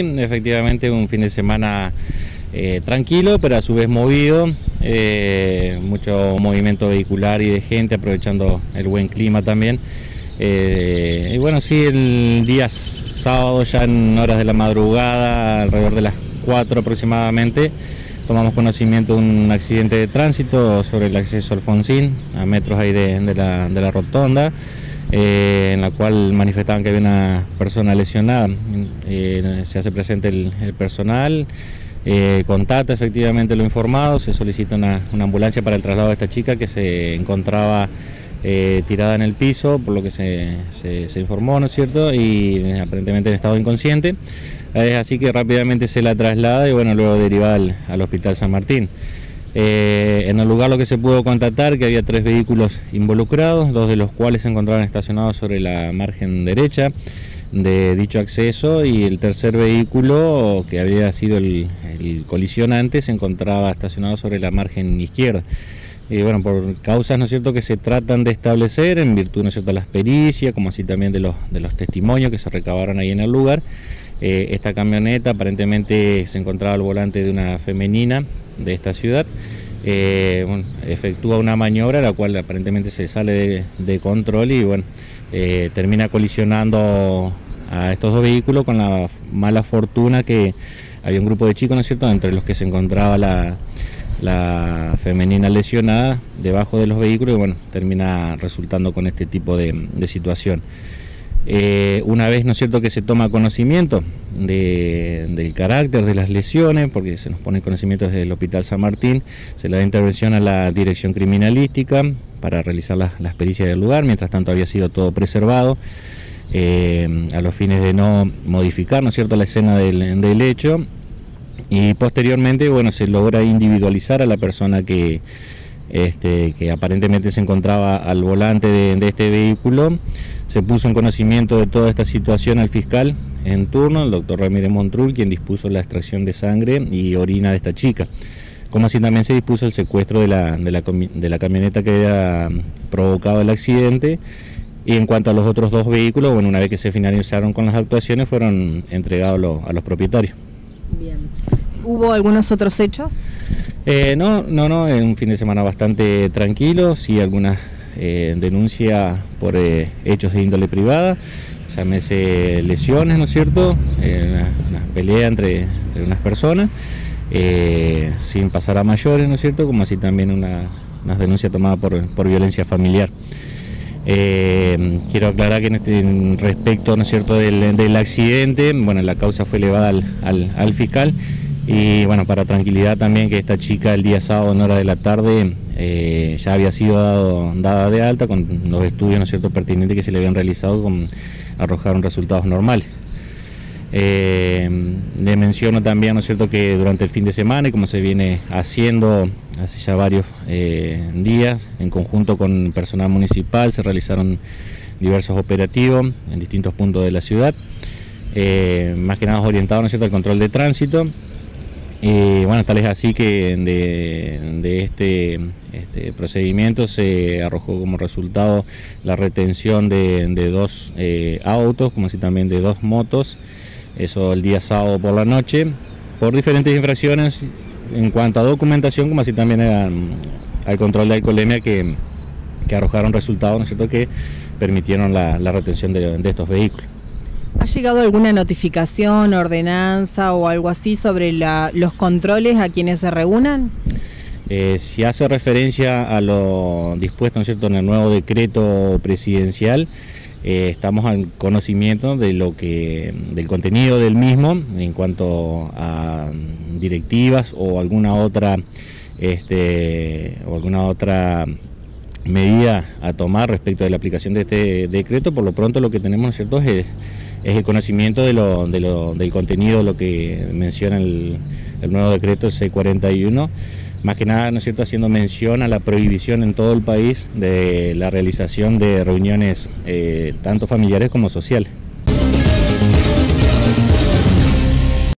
Efectivamente un fin de semana eh, tranquilo, pero a su vez movido, eh, mucho movimiento vehicular y de gente, aprovechando el buen clima también. Eh, y bueno, sí, el día sábado ya en horas de la madrugada, alrededor de las 4 aproximadamente, tomamos conocimiento de un accidente de tránsito sobre el acceso al Alfonsín, a metros ahí de, la, rotonda, eh, en la cual manifestaban que había una persona lesionada. Eh, se hace presente el, personal, eh, contacta efectivamente lo informado, se solicita una, ambulancia para el traslado de esta chica que se encontraba tirada en el piso, por lo que se, se informó, ¿no es cierto? Y aparentemente en estado inconsciente. Así que rápidamente se la traslada y bueno, luego deriva al, Hospital San Martín. Eh, en el lugar lo que se pudo constatar que había tres vehículos involucrados, dos de los cuales se encontraban estacionados sobre la margen derecha de dicho acceso y el tercer vehículo que había sido el, colisionante se encontraba estacionado sobre la margen izquierda. Y bueno, por causas, ¿no es cierto?, que se tratan de establecer en virtud, ¿no es cierto?, de las pericias, como así también de los, de los testimonios que se recabaron ahí en el lugar. Eh, esta camioneta aparentemente se encontraba al volante de una femenina de esta ciudad. Eh, efectúa una maniobra la cual aparentemente se sale de, control y bueno, eh, termina colisionando a estos dos vehículos con la mala fortuna que había un grupo de chicos, ¿no es cierto?, entre los que se encontraba la, femenina lesionada debajo de los vehículos y bueno, termina resultando con este tipo de situación. Eh, una vez, ¿no es cierto?, que se toma conocimiento del carácter de las lesiones, porque se nos pone conocimiento desde el Hospital San Martín, se le da intervención a la Dirección Criminalística para realizar las, pericias del lugar, mientras tanto había sido todo preservado, eh, a los fines de no modificar, ¿no es cierto?, la escena del, hecho, y posteriormente, bueno, se logra individualizar a la persona que, este, que aparentemente se encontraba al volante de este vehículo, se puso en conocimiento de toda esta situación al fiscal en turno, el doctor Ramírez Montrul, quien dispuso la extracción de sangre y orina de esta chica. Como así también se dispuso el secuestro de la, de la, camioneta que había provocado el accidente. Y en cuanto a los otros dos vehículos, bueno, una vez que se finalizaron con las actuaciones, fueron entregados a los propietarios. Bien. ¿Hubo algunos otros hechos? Eh, no, no, no, es un fin de semana bastante tranquilo, sí algunas eh, denuncia por eh, hechos de índole privada, llámese lesiones, ¿no es cierto? Una, pelea entre, unas personas, sin pasar a mayores, ¿no es cierto? Como así también una, denuncia tomada por, violencia familiar. quiero aclarar que en este respecto, ¿no es cierto?, del, accidente, bueno, la causa fue elevada al, al fiscal y bueno, para tranquilidad también que esta chica el día sábado en hora de la tarde eh, ya había sido dada de alta con los estudios ¿no cierto? pertinentes que se le habían realizado, con, arrojaron resultados normales. Eh, le menciono también, ¿no cierto?, que durante el fin de semana y como se viene haciendo hace ya varios eh, días, en conjunto con personal municipal, se realizaron diversos operativos en distintos puntos de la ciudad, más que nada orientados, ¿no cierto?, al control de tránsito y bueno, tal es así que de, este, este, procedimiento se arrojó como resultado la retención de, dos eh, autos, como así también de dos motos, eso el día sábado por la noche, por diferentes infracciones en cuanto a documentación, como así también al control de alcoholemia que, arrojaron resultados, ¿no es cierto?, que permitieron la, retención de estos vehículos. ¿Ha llegado alguna notificación, ordenanza o algo así sobre los controles a quienes se reúnan? Eh, si hace referencia a lo dispuesto ¿no cierto? en el nuevo decreto presidencial, eh, estamos al conocimiento de lo que, del contenido del mismo en cuanto a directivas o alguna otra, este, o alguna otra medida a tomar respecto de la aplicación de este decreto. Por lo pronto lo que tenemos ¿no es es el conocimiento de lo, del contenido, lo que menciona el, nuevo decreto el 641, más que nada, ¿no es cierto?, haciendo mención a la prohibición en todo el país de la realización de reuniones eh, tanto familiares como sociales.